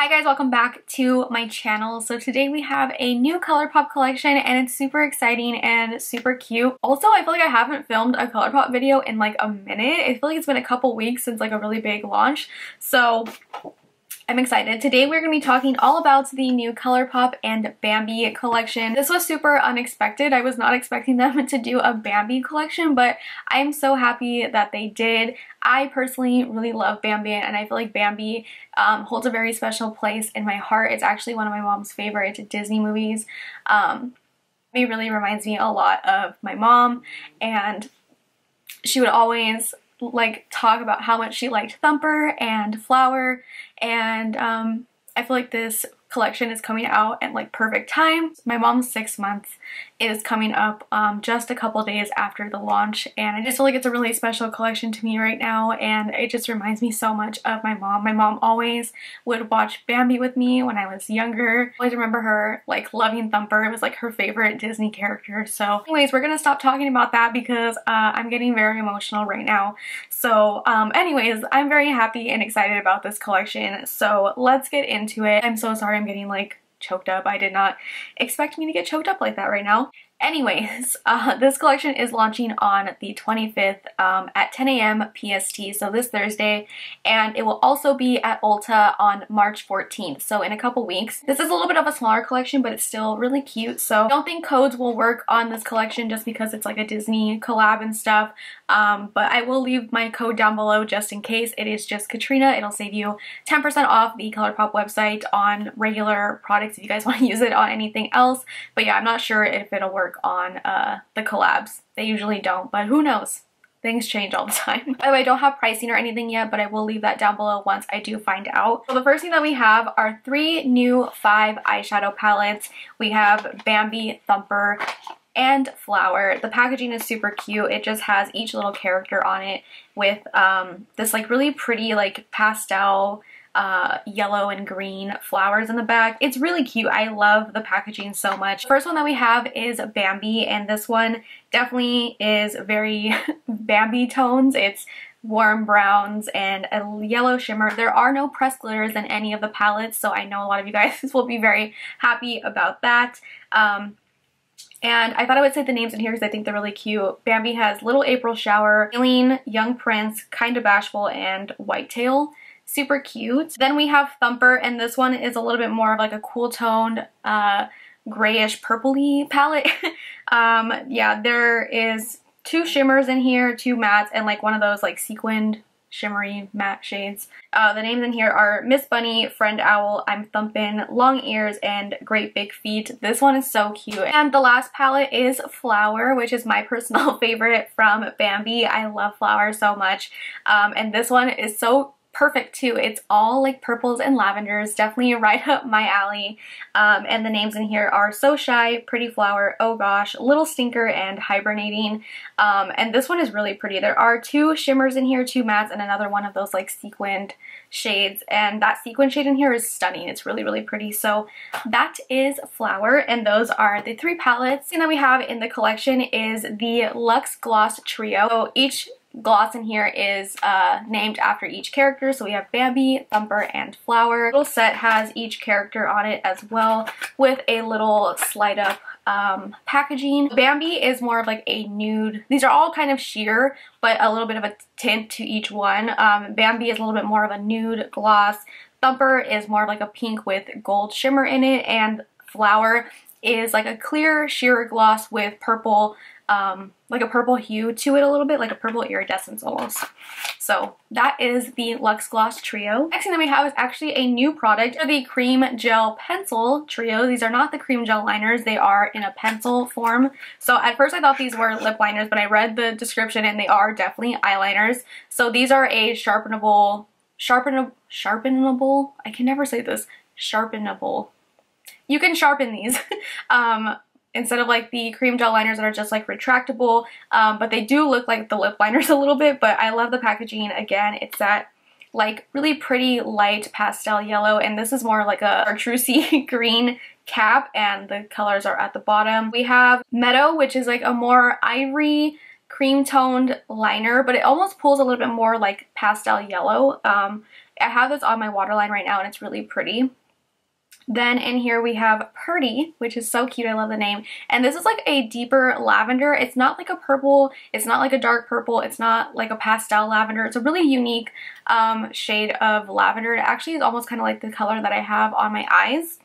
Hi guys, welcome back to my channel. So today we have a new ColourPop collection and it's super exciting and super cute. Also, I feel like I haven't filmed a ColourPop video in like a minute. I feel like it's been a couple weeks since like a really big launch. So I'm excited. Today we're going to be talking all about the new ColourPop and Bambi collection. This was super unexpected. I was not expecting them to do a Bambi collection, but I'm so happy that they did. I personally really love Bambi and I feel like Bambi um, holds a very special place in my heart. It's actually one of my mom's favorite Disney movies. Um, it really reminds me a lot of my mom and she would always like talk about how much she liked Thumper and Flower and um, I feel like this collection is coming out at like perfect time. My mom's six months is coming up um, just a couple days after the launch and I just feel like it's a really special collection to me right now and it just reminds me so much of my mom. My mom always would watch Bambi with me when I was younger. I always remember her like loving Thumper. It was like her favorite Disney character. So anyways, we're gonna stop talking about that because uh, I'm getting very emotional right now. So um, anyways, I'm very happy and excited about this collection. So let's get into it. I'm so sorry I'm getting like choked up. I did not expect me to get choked up like that right now. Anyways, uh, this collection is launching on the 25th um, at 10 a.m. PST, so this Thursday, and it will also be at Ulta on March 14th, so in a couple weeks. This is a little bit of a smaller collection, but it's still really cute, so I don't think codes will work on this collection just because it's like a Disney collab and stuff, um, but I will leave my code down below just in case. It is just Katrina. It'll save you 10% off the ColourPop website on regular products if you guys want to use it on anything else, but yeah, I'm not sure if it'll work on uh, the collabs. They usually don't, but who knows? Things change all the time. By the way, I don't have pricing or anything yet, but I will leave that down below once I do find out. So the first thing that we have are three new five eyeshadow palettes. We have Bambi, Thumper, and Flower. The packaging is super cute. It just has each little character on it with um, this like really pretty like pastel uh, yellow and green flowers in the back. It's really cute. I love the packaging so much. First one that we have is Bambi and this one definitely is very Bambi tones. It's warm browns and a yellow shimmer. There are no press glitters in any of the palettes so I know a lot of you guys will be very happy about that. Um, and I thought I would say the names in here because I think they're really cute. Bambi has Little April Shower, Faline, Young Prince, Kinda Bashful, and Whitetail super cute. Then we have Thumper, and this one is a little bit more of like a cool toned, uh, grayish purpley palette. um, yeah, there is two shimmers in here, two mattes, and like one of those like sequined shimmery matte shades. Uh, the names in here are Miss Bunny, Friend Owl, I'm Thumpin', Long Ears, and Great Big Feet. This one is so cute. And the last palette is Flower, which is my personal favorite from Bambi. I love Flower so much. Um, and this one is so perfect too. It's all like purples and lavenders, definitely right up my alley. Um, and the names in here are So Shy, Pretty Flower, Oh Gosh, Little Stinker, and Hibernating. Um, and this one is really pretty. There are two shimmers in here, two mattes, and another one of those like sequined shades. And that sequin shade in here is stunning. It's really, really pretty. So that is Flower, and those are the three palettes. And that we have in the collection is the Lux Gloss Trio. So each gloss in here is uh, named after each character. So we have Bambi, Thumper, and Flower. The little set has each character on it as well with a little slide up um, packaging. Bambi is more of like a nude. These are all kind of sheer, but a little bit of a tint to each one. Um, Bambi is a little bit more of a nude gloss. Thumper is more of like a pink with gold shimmer in it, and Flower is like a clear sheer gloss with purple um, like a purple hue to it a little bit, like a purple iridescence almost. So that is the Lux Gloss Trio. Next thing that we have is actually a new product, the Creme Gel Pencil Trio. These are not the cream gel liners, they are in a pencil form. So at first I thought these were lip liners, but I read the description and they are definitely eyeliners. So these are a sharpenable, sharpenable, sharpenable, I can never say this, sharpenable. You can sharpen these. um, instead of like the cream gel liners that are just like retractable um, but they do look like the lip liners a little bit but I love the packaging again it's that like really pretty light pastel yellow and this is more like a chartreusey green cap and the colors are at the bottom. We have Meadow which is like a more ivory cream toned liner but it almost pulls a little bit more like pastel yellow um, I have this on my waterline right now and it's really pretty. Then in here we have Purdy, which is so cute. I love the name. And this is like a deeper lavender. It's not like a purple. It's not like a dark purple. It's not like a pastel lavender. It's a really unique um, shade of lavender. It actually is almost kind of like the color that I have on my eyes.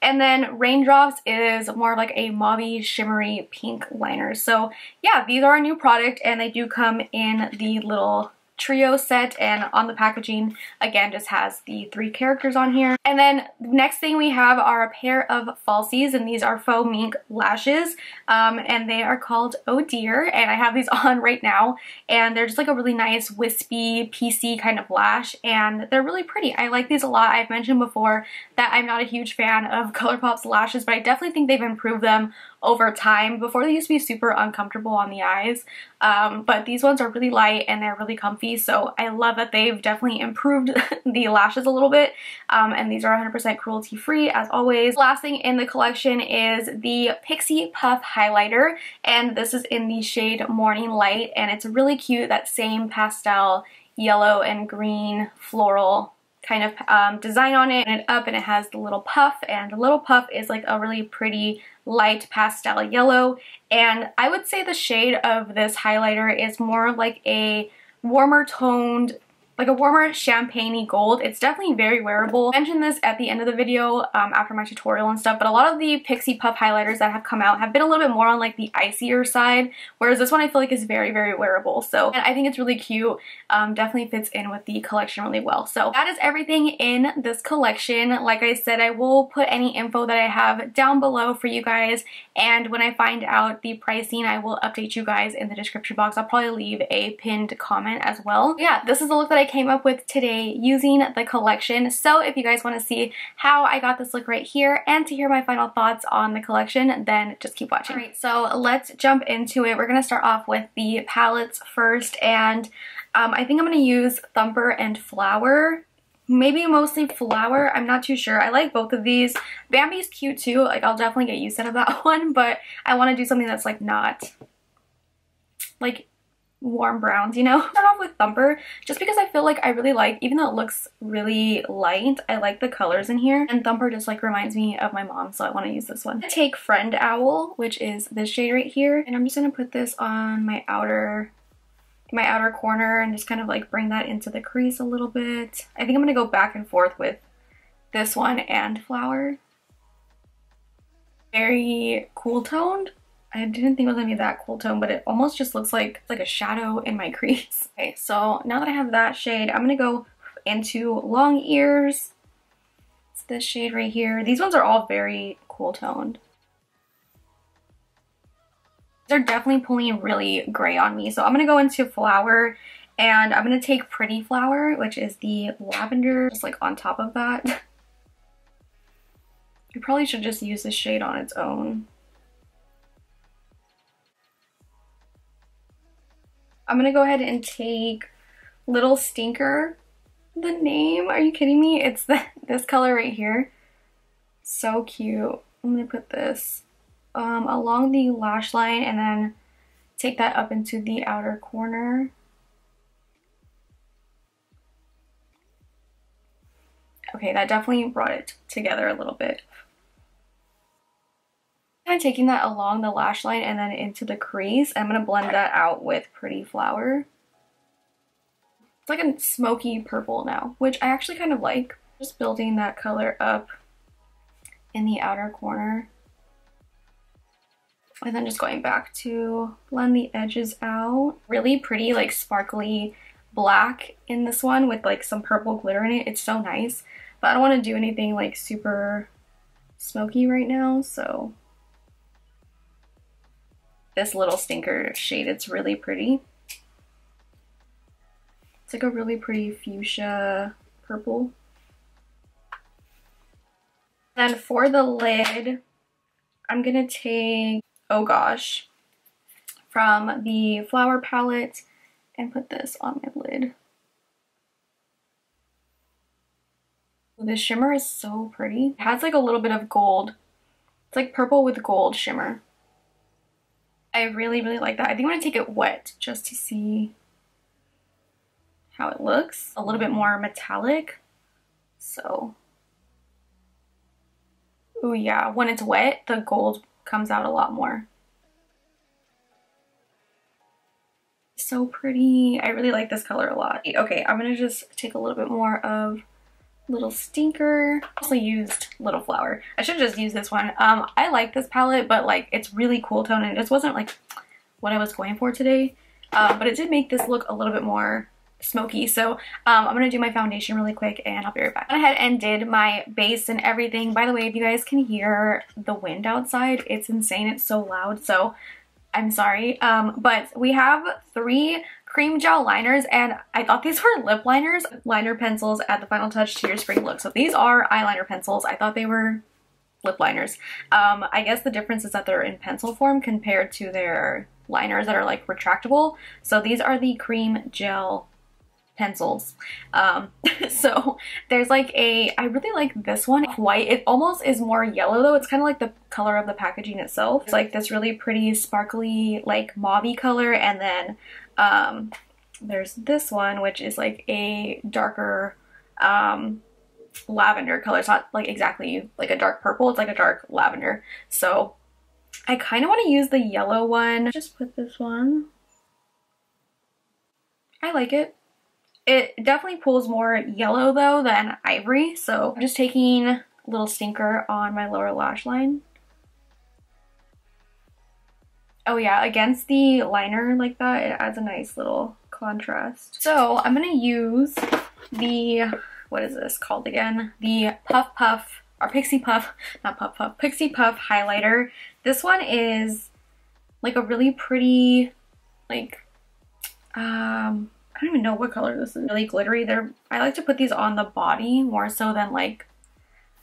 And then Raindrops is more like a mauve shimmery pink liner. So yeah, these are a new product and they do come in the little trio set and on the packaging again just has the three characters on here. And then next thing we have are a pair of falsies and these are faux mink lashes um, and they are called Oh Deer and I have these on right now and they're just like a really nice wispy PC kind of lash and they're really pretty. I like these a lot. I've mentioned before that I'm not a huge fan of ColourPop's lashes but I definitely think they've improved them over time. Before they used to be super uncomfortable on the eyes, um, but these ones are really light and they're really comfy, so I love that they've definitely improved the lashes a little bit, um, and these are 100% cruelty free as always. Last thing in the collection is the Pixie Puff Highlighter, and this is in the shade Morning Light, and it's really cute, that same pastel yellow and green floral kind of um, design on it and up and it has the little puff and the little puff is like a really pretty light pastel yellow. And I would say the shade of this highlighter is more like a warmer toned like a warmer champagne gold. It's definitely very wearable. I mentioned this at the end of the video um, after my tutorial and stuff, but a lot of the Pixie Puff highlighters that have come out have been a little bit more on like the icier side, whereas this one I feel like is very, very wearable. So and I think it's really cute. Um, definitely fits in with the collection really well. So that is everything in this collection. Like I said, I will put any info that I have down below for you guys, and when I find out the pricing, I will update you guys in the description box. I'll probably leave a pinned comment as well. Yeah, this is the look that I came up with today using the collection. So if you guys want to see how I got this look right here and to hear my final thoughts on the collection, then just keep watching. Alright, so let's jump into it. We're going to start off with the palettes first and um, I think I'm going to use Thumper and Flower maybe mostly flower i'm not too sure i like both of these bambi's cute too like i'll definitely get used of that one but i want to do something that's like not like warm browns, you know? Start off with Thumper, just because I feel like I really like, even though it looks really light, I like the colors in here. And Thumper just like reminds me of my mom, so I want to use this one. take Friend Owl, which is this shade right here, and I'm just going to put this on my outer my outer corner and just kind of like bring that into the crease a little bit. I think I'm going to go back and forth with this one and Flower. Very cool toned, I didn't think it was gonna be that cool tone, but it almost just looks like like a shadow in my crease. Okay, so now that I have that shade, I'm gonna go into long ears. It's this shade right here. These ones are all very cool toned. They're definitely pulling really gray on me. So I'm gonna go into flower and I'm gonna take Pretty Flower, which is the lavender, just like on top of that. You probably should just use this shade on its own. I'm gonna go ahead and take Little Stinker. The name, are you kidding me? It's the, this color right here. So cute. I'm gonna put this um, along the lash line and then take that up into the outer corner. Okay, that definitely brought it together a little bit kind of taking that along the lash line and then into the crease. I'm going to blend that out with Pretty Flower. It's like a smoky purple now, which I actually kind of like. Just building that color up in the outer corner. And then just going back to blend the edges out. Really pretty, like sparkly black in this one with like some purple glitter in it. It's so nice. But I don't want to do anything like super smoky right now, so this little stinker shade. It's really pretty. It's like a really pretty fuchsia purple. Then for the lid, I'm going to take Oh Gosh from the Flower palette and put this on my lid. The shimmer is so pretty. It has like a little bit of gold. It's like purple with gold shimmer. I really, really like that. I think I'm going to take it wet just to see how it looks. A little bit more metallic. So, oh yeah, when it's wet, the gold comes out a lot more. So pretty. I really like this color a lot. Okay, I'm gonna just take a little bit more of little stinker. Also used little flower. I should just use this one. Um, I like this palette, but like it's really cool tone and it just wasn't like what I was going for today. Um, but it did make this look a little bit more smoky. So um, I'm going to do my foundation really quick and I'll be right back. I went ahead and did my base and everything. By the way, if you guys can hear the wind outside, it's insane. It's so loud. So I'm sorry. Um, but we have three cream gel liners and I thought these were lip liners. Liner pencils at the Final Touch to Your Spring Look. So these are eyeliner pencils. I thought they were lip liners. Um, I guess the difference is that they're in pencil form compared to their liners that are like retractable. So these are the cream gel pencils. Um, so there's like a, I really like this one, white. It almost is more yellow though. It's kind of like the color of the packaging itself. It's like this really pretty sparkly like mauvey color and then um, there's this one which is like a darker um, lavender color. It's not like exactly like a dark purple, it's like a dark lavender. So I kind of want to use the yellow one. Just put this one. I like it. It definitely pulls more yellow though than ivory. So I'm just taking a little stinker on my lower lash line. Oh yeah, against the liner like that, it adds a nice little contrast. So I'm to use the, what is this called again? The Puff Puff, or Pixie Puff, not Puff Puff, Pixie Puff highlighter. This one is like a really pretty, like, um, I don't even know what color this is. Really glittery. They're, I like to put these on the body more so than like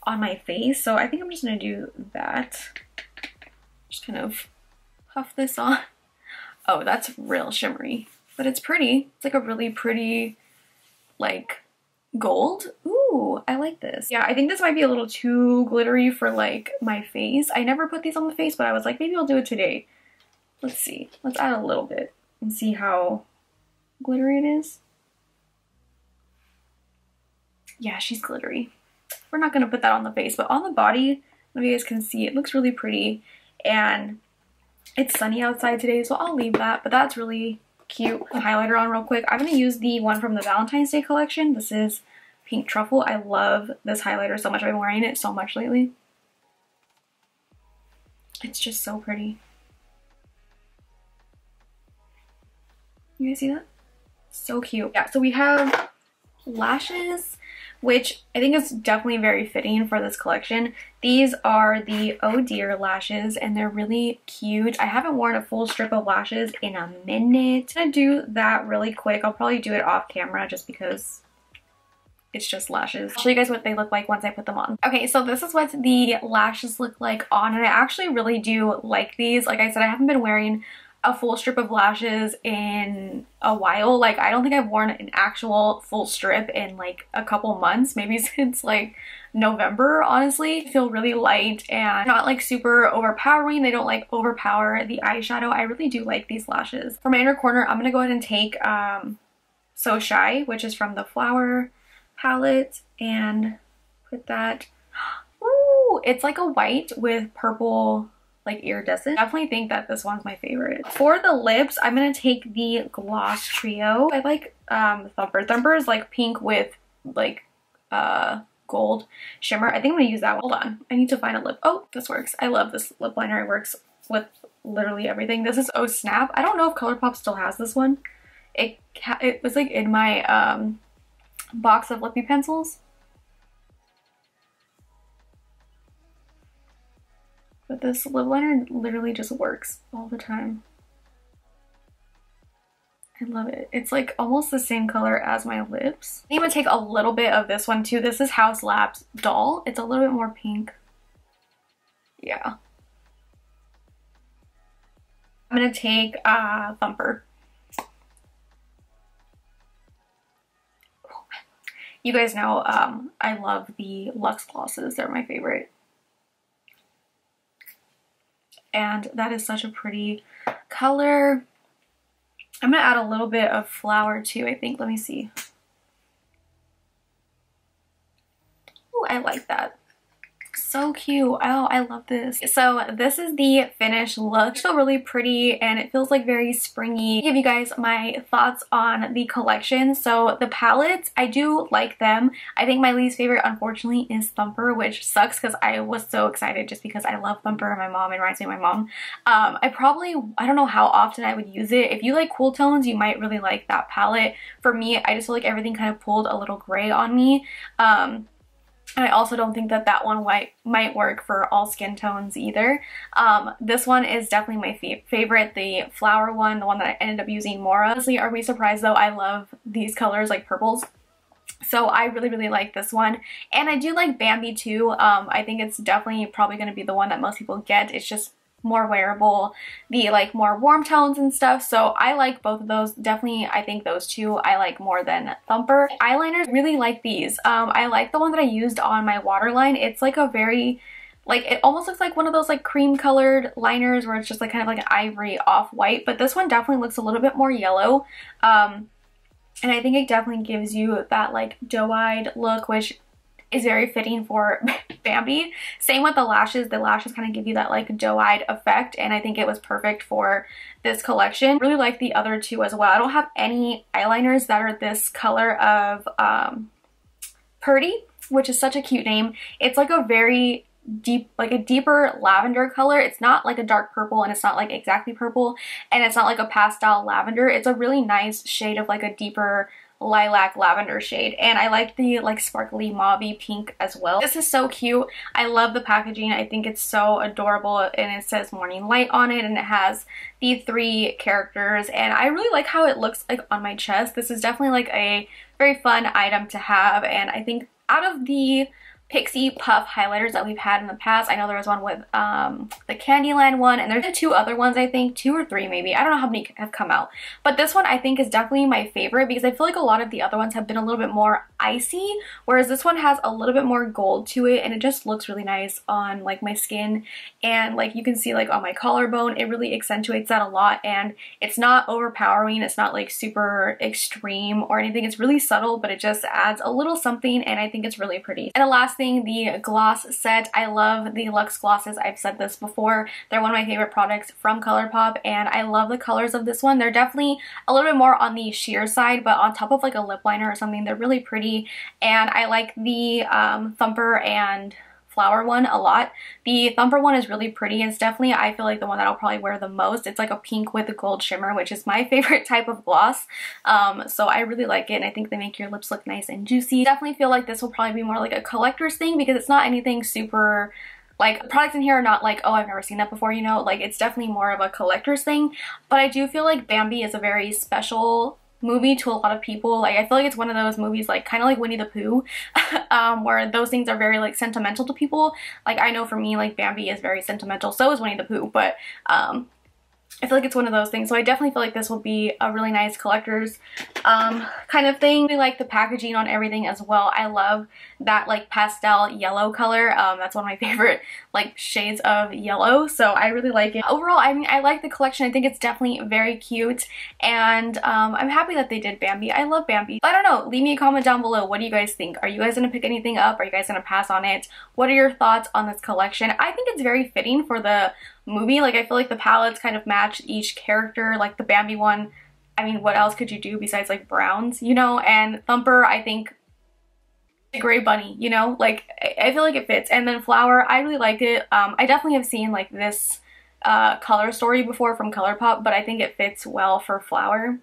on my face. So I think I'm just to do that. Just kind of puff this on. Oh, that's real shimmery, but it's pretty. It's like a really pretty, like, gold. Ooh, I like this. Yeah, I think this might be a little too glittery for, like, my face. I never put these on the face, but I was like, maybe I'll do it today. Let's see. Let's add a little bit and see how glittery it is. Yeah, she's glittery. We're not going to put that on the face, but on the body, if you guys can see, it looks really pretty. And it's sunny outside today, so I'll leave that, but that's really cute. highlighter on real quick. I'm going to use the one from the Valentine's Day collection. This is Pink Truffle. I love this highlighter so much. I've been wearing it so much lately. It's just so pretty. You guys see that? So cute. Yeah, so we have lashes which I think is definitely very fitting for this collection. These are the Oh Deer lashes and they're really cute. I haven't worn a full strip of lashes in a minute. I'm gonna do that really quick. I'll probably do it off camera just because it's just lashes. I'll show you guys what they look like once I put them on. Okay, so this is what the lashes look like on and I actually really do like these. Like I said, I haven't been wearing a full strip of lashes in a while. Like I don't think I've worn an actual full strip in like a couple months, maybe since like November, honestly. I feel really light and not like super overpowering. They don't like overpower the eyeshadow. I really do like these lashes. For my inner corner, I'm gonna go ahead and take um, So Shy, which is from the Flower palette and put that, ooh, it's like a white with purple like iridescent. Definitely think that this one's my favorite. For the lips, I'm to take the Gloss Trio. I like um, Thumper. Thumper is like pink with like uh, gold shimmer. I think I'm to use that one. Hold on. I need to find a lip. Oh, this works. I love this lip liner. It works with literally everything. This is Oh Snap. I don't know if ColourPop still has this one. It, it was like in my um, box of lippy pencils. But this lip liner literally just works all the time. I love it. It's like almost the same color as my lips. I'm gonna take a little bit of this one too. This is House Labs Doll. It's a little bit more pink. Yeah. I'm gonna take uh, Thumper. You guys know um, I love the Lux glosses. They're my favorite and that is such a pretty color. I'm gonna add a little bit of flower too, I think. Let me see. Oh, I like that so cute. Oh, I love this. So this is the finished look. Still really pretty and it feels like very springy. Give you guys my thoughts on the collection. So the palettes, I do like them. I think my least favorite, unfortunately, is Thumper, which sucks because I was so excited just because I love Thumper and my mom. It reminds me of my mom. Um, I probably, I don't know how often I would use it. If you like cool tones, you might really like that palette. For me, I just feel like everything kind of pulled a little gray on me. Um, and I also don't think that that one might, might work for all skin tones either. Um, this one is definitely my fa favorite, the flower one, the one that I ended up using more. Honestly, are we surprised though? I love these colors like purples. So I really, really like this one. And I do like Bambi too. Um, I think it's definitely probably going to be the one that most people get. It's just more wearable, the like more warm tones and stuff. So I like both of those. Definitely, I think those two I like more than Thumper. Eyeliners, really like these. Um, I like the one that I used on my waterline. It's like a very like it almost looks like one of those like cream colored liners where it's just like kind of like an ivory off-white but this one definitely looks a little bit more yellow um and I think it definitely gives you that like doe-eyed look which is very fitting for Bambi. Same with the lashes. The lashes kind of give you that like doe-eyed effect and I think it was perfect for this collection. Really like the other two as well. I don't have any eyeliners that are this color of um, Purdy, which is such a cute name. It's like a very deep like a deeper lavender color it's not like a dark purple and it's not like exactly purple and it's not like a pastel lavender it's a really nice shade of like a deeper lilac lavender shade and I like the like sparkly mauvey pink as well. This is so cute. I love the packaging. I think it's so adorable and it says morning light on it and it has the three characters and I really like how it looks like on my chest. This is definitely like a very fun item to have and I think out of the Pixie Puff highlighters that we've had in the past. I know there was one with um, the Candyland one, and there's two other ones, I think, two or three maybe. I don't know how many have come out. But this one I think is definitely my favorite because I feel like a lot of the other ones have been a little bit more icy, whereas this one has a little bit more gold to it, and it just looks really nice on like my skin. And like you can see like on my collarbone, it really accentuates that a lot, and it's not overpowering. It's not like super extreme or anything. It's really subtle, but it just adds a little something, and I think it's really pretty. And the last thing, the gloss set. I love the Lux glosses. I've said this before. They're one of my favorite products from ColourPop and I love the colors of this one. They're definitely a little bit more on the sheer side but on top of like a lip liner or something they're really pretty and I like the um, Thumper and flower one a lot. The Thumper one is really pretty. It's definitely, I feel like the one that I'll probably wear the most. It's like a pink with a gold shimmer, which is my favorite type of gloss. Um, so I really like it and I think they make your lips look nice and juicy. Definitely feel like this will probably be more like a collector's thing because it's not anything super like products in here are not like oh I've never seen that before you know like it's definitely more of a collector's thing but I do feel like Bambi is a very special movie to a lot of people. Like, I feel like it's one of those movies, like, kind of like Winnie the Pooh, um, where those things are very, like, sentimental to people. Like, I know for me, like, Bambi is very sentimental. So is Winnie the Pooh, but, um, I feel like it's one of those things. So I definitely feel like this will be a really nice collector's um, kind of thing. I like the packaging on everything as well. I love that like pastel yellow color. Um, that's one of my favorite like shades of yellow. So I really like it. Overall, I mean, I like the collection. I think it's definitely very cute. And um, I'm happy that they did Bambi. I love Bambi. I don't know. Leave me a comment down below. What do you guys think? Are you guys going to pick anything up? Are you guys going to pass on it? What are your thoughts on this collection? I think it's very fitting for the movie. Like I feel like the palettes kind of match each character. Like the Bambi one, I mean, what else could you do besides like browns, you know? And Thumper, I think the gray bunny, you know? Like I feel like it fits. And then Flower, I really like it. Um, I definitely have seen like this uh, color story before from ColourPop, but I think it fits well for Flower.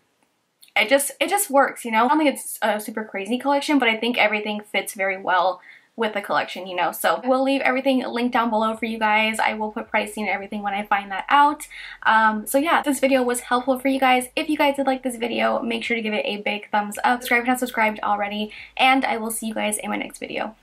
It just, it just works, you know? I don't think it's a super crazy collection, but I think everything fits very well with the collection, you know. So we'll leave everything linked down below for you guys. I will put pricing and everything when I find that out. Um, so yeah, this video was helpful for you guys. If you guys did like this video, make sure to give it a big thumbs up. Subscribe if not subscribed already. And I will see you guys in my next video.